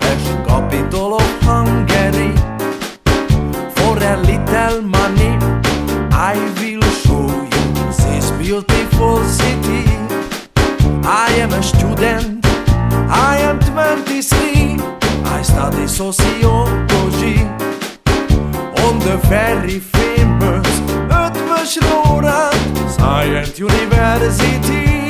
as a capital of Hungary. For a little money, I will show you this beautiful city. I am a student, I am 23. I study sociology on the very famous Eötvös Loran Science University.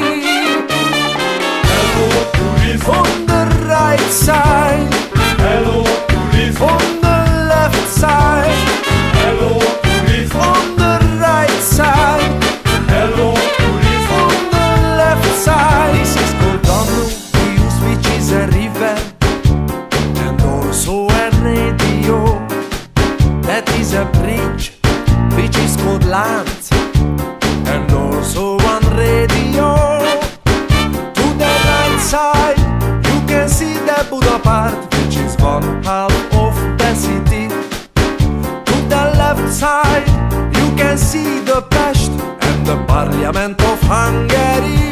You can see the Pest and the Parliament of Hungary.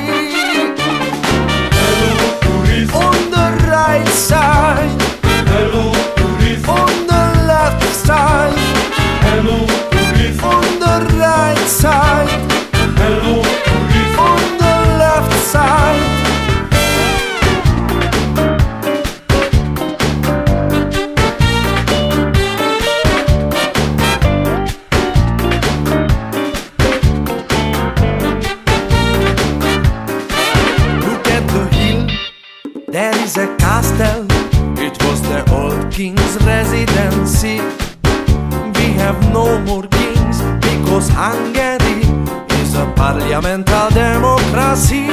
Castle. It was the old king's residency. We have no more kings because Hungary is a parliamental democracy.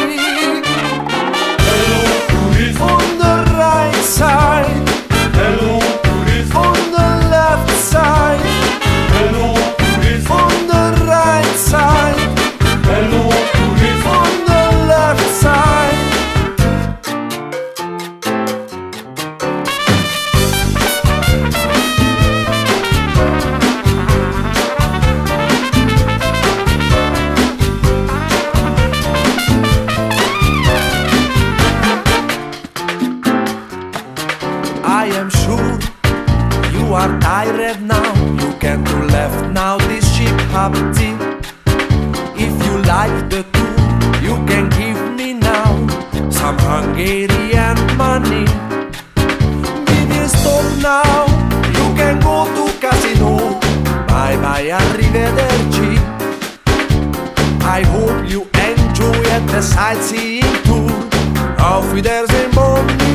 You are tired now. You can do left now. This ship happy. If you like the tour, you can give me now some Hungarian money. Will stop now. You can go to casino. Bye bye, arrivederci. I hope you enjoy the sightseeing tour. Auf Wiedersehen, bon